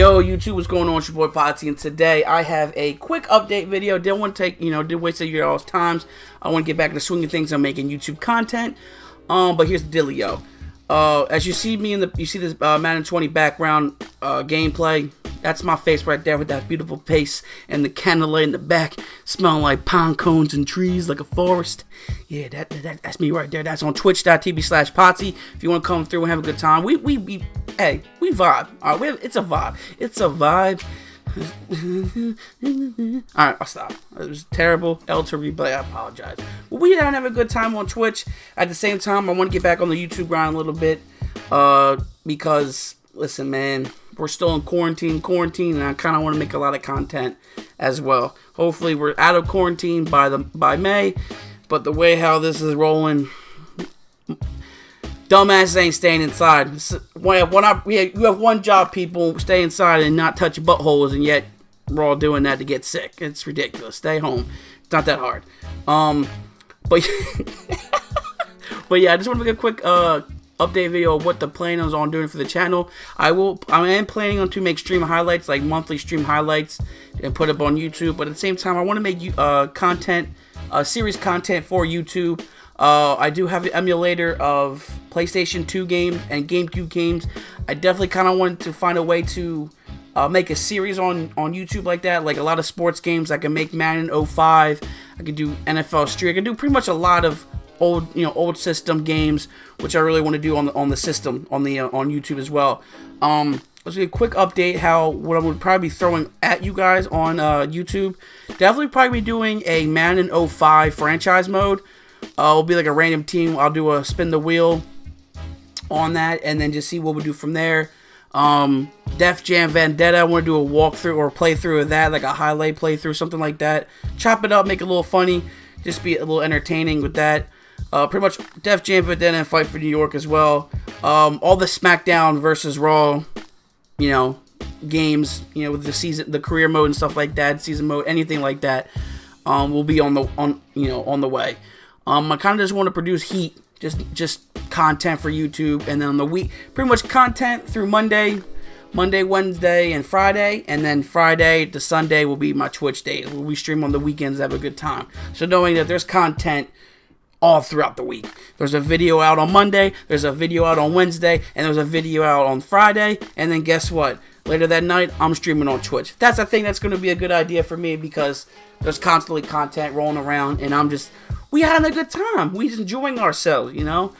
Yo, YouTube, what's going on? It's your boy Pottsy, and today I have a quick update video. Didn't want to take, you know, didn't waste your all's times. I want to get back to swinging things on making YouTube content. Um, but here's the dealio. Uh, as you see me in the, you see this uh, Madden 20 background uh, gameplay. That's my face right there with that beautiful face and the candlelight in the back, smelling like pine cones and trees like a forest. Yeah, that, that that's me right there. That's on twitch.tv slash Pottsy. If you want to come through and have a good time, we, we, we hey, we vibe. All right, have, it's a vibe. It's a vibe. Alright, I'll stop. It was terrible. L to replay, I apologize. But we didn't have a good time on Twitch. At the same time, I want to get back on the YouTube grind a little bit. Uh, because, listen, man, we're still in quarantine, quarantine, and I kind of want to make a lot of content as well. Hopefully, we're out of quarantine by the by May. But the way how this is rolling, dumbasses ain't staying inside. When, we have, you have one job, people stay inside and not touch buttholes, and yet we're all doing that to get sick. It's ridiculous. Stay home. It's not that hard. Um, but but yeah, I just want to make a quick uh update video of what the plan is on doing for the channel. I will I am planning on to make stream highlights like monthly stream highlights and put up on YouTube. But at the same time, I want to make uh content, uh series content for YouTube. Uh, I do have an emulator of PlayStation 2 games and GameCube games. I definitely kind of wanted to find a way to uh, make a series on, on YouTube like that. Like a lot of sports games. I can make Madden 05. I can do NFL Street. I can do pretty much a lot of old you know old system games, which I really want to do on the on the system on the uh, on YouTube as well. Um, let's get a quick update how what I would probably be throwing at you guys on uh, YouTube. Definitely probably be doing a Madden 05 franchise mode. Uh, it'll be like a random team. I'll do a spin the wheel on that and then just see what we do from there. Um, Def Jam Vendetta, I want to do a walkthrough or playthrough of that, like a highlight playthrough, something like that. Chop it up, make it a little funny, just be a little entertaining with that. Uh, pretty much Def Jam Vendetta and Fight for New York as well. Um, all the SmackDown versus Raw, you know, games, you know, with the season, the career mode and stuff like that, season mode, anything like that, um, will be on the on you know on the way. Um, I kind of just want to produce heat, just just content for YouTube, and then on the week, pretty much content through Monday, Monday, Wednesday, and Friday, and then Friday to Sunday will be my Twitch day. We stream on the weekends, have a good time. So knowing that there's content all throughout the week. There's a video out on Monday, there's a video out on Wednesday, and there's a video out on Friday, and then guess what? Later that night, I'm streaming on Twitch. That's I think that's going to be a good idea for me because there's constantly content rolling around, and I'm just we having a good time. We just enjoying ourselves, you know.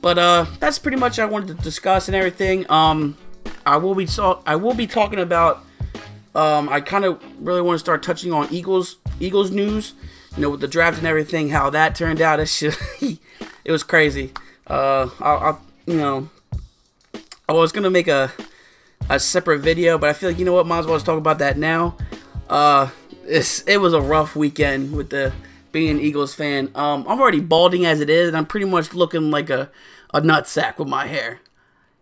But uh, that's pretty much I wanted to discuss and everything. Um, I will be so I will be talking about. Um, I kind of really want to start touching on Eagles Eagles news. You know, with the draft and everything, how that turned out. Just, it was crazy. Uh, I, I, you know, I was gonna make a a separate video, but I feel like you know what, might as well just talk about that now. Uh, it's it was a rough weekend with the being an Eagles fan. Um, I'm already balding as it is, and I'm pretty much looking like a, a nutsack with my hair.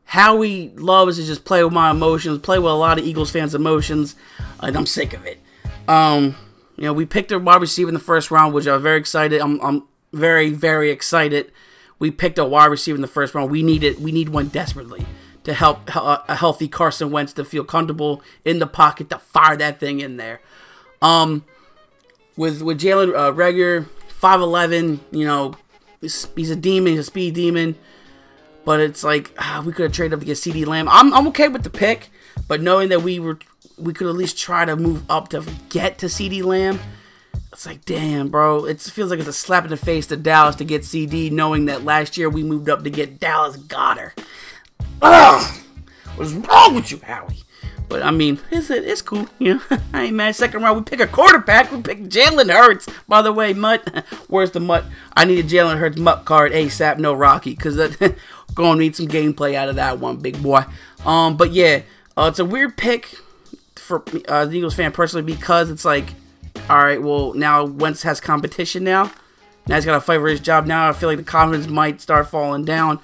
Howie loves to just play with my emotions, play with a lot of Eagles fans' emotions, and I'm sick of it. Um, you know, we picked a wide receiver in the first round, which I'm very excited. I'm, I'm very, very excited. We picked a wide receiver in the first round. We needed, we need one desperately to help a healthy Carson Wentz to feel comfortable in the pocket to fire that thing in there. Um, with with Jalen uh, five eleven, you know, he's, a demon, he's a speed demon. But it's like ah, we could have traded up to get CeeDee Lamb. I'm I'm okay with the pick, but knowing that we were we could at least try to move up to get to CeeDee Lamb. It's like, damn, bro. It feels like it's a slap in the face to Dallas to get CeeDee, knowing that last year we moved up to get Dallas Goedert. Ugh! What's wrong with you, Howie? But I mean, it's it's cool. You know, I ain't mad. Second round, we pick a quarterback. We pick Jalen Hurts. By the way, MUT, where's the MUT? I need a Jalen Hurts MUT card ASAP. No Rocky, cause that gonna need some gameplay out of that one, big boy. Um, but yeah, uh, it's a weird pick for uh, the Eagles fan personally because it's like, all right, well now Wentz has competition now. Now he's got to fight for his job. Now I feel like the confidence might start falling down.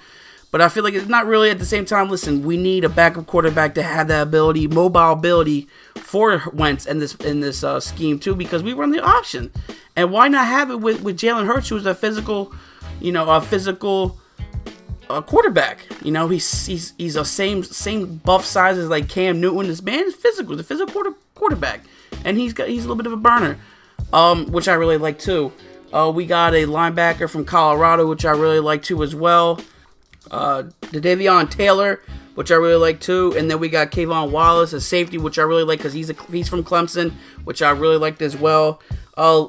But I feel like it's not really at the same time. Listen, we need a backup quarterback to have that ability, mobile ability for Wentz in this in this uh, scheme too, because we run the option. And why not have it with with Jalen Hurts, who's a physical, you know, a physical a quarterback. You know, he's he's he's a same same buff size as like Cam Newton. This man is physical, the physical quarter, quarterback, and he's got he's a little bit of a burner, um, which I really like too. Uh, we got a linebacker from Colorado, which I really like too as well. Uh, the Davion Taylor, which I really like too, and then we got K'Von Wallace, a safety, which I really like because he's a, he's from Clemson, which I really liked as well. Uh,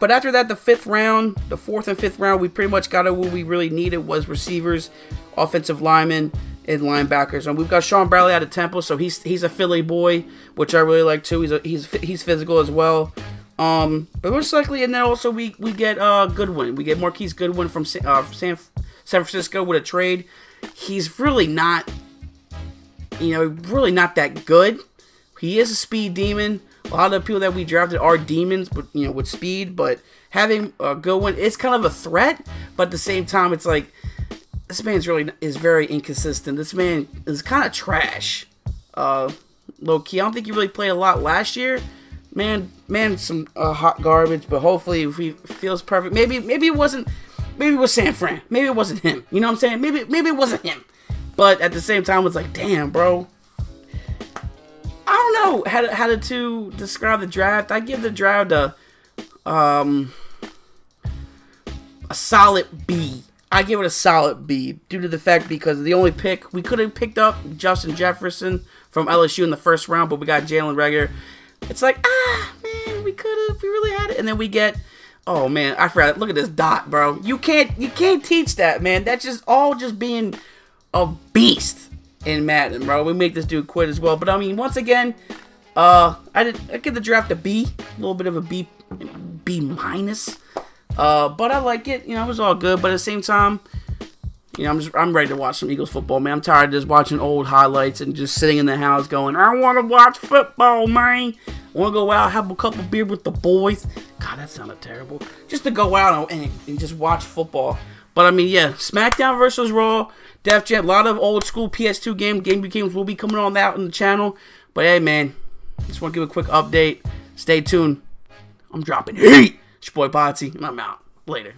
but after that, the fifth round, the fourth and fifth round, we pretty much got what we really needed was receivers, offensive linemen, and linebackers. And we've got Shaun Bradley out of Temple, so he's he's a Philly boy, which I really like too. He's a, he's he's physical as well. Um, but most likely, and then also we we get uh Goodwin. We get Marquise Goodwin from uh, San San Francisco with a trade. He's really not, you know, really not that good. He is a speed demon. A lot of the people that we drafted are demons, but you know, with speed. But having uh, one, it's kind of a threat. But at the same time, it's like this man's really is very inconsistent. This man is kind of trash. Uh, low key, I don't think he really played a lot last year man, man, some uh, hot garbage. But hopefully, if he feels perfect, maybe, maybe it wasn't, maybe it was San Fran. Maybe it wasn't him. You know what I'm saying? Maybe, maybe it wasn't him. But at the same time, it's like, damn, bro. I don't know how to, how to, describe the draft. I give the draft a, um, a solid B. I give it a solid B due to the fact because the only pick we could have picked up Justin Jefferson from LSU in the first round, but we got Jalen Reagor it's like, ah, man, we could have, we really had it. And then we get, oh man, I forgot. Look at this dot, bro. You can't, you can't teach that, man. That's just all just being a beast in Madden, bro. We make this dude quit as well. But I mean, once again, uh, I did, I give the draft a B, a little bit of a B, B minus. Uh, but I like it. You know, it was all good. But at the same time, you know, I'm just I'm ready to watch some Eagles football, man. I'm tired of just watching old highlights and just sitting in the house going, I want to watch football, man. Want to go out, have a couple beer with the boys. God, that sounded terrible. Just to go out and, and just watch football. But I mean, yeah, SmackDown versus Raw, Def Jam, a lot of old school PS2 game game games will be coming on out on the channel. But hey, man, just want to give a quick update. Stay tuned. I'm dropping heat. It's your boy Pottsy, and I'm out. Later.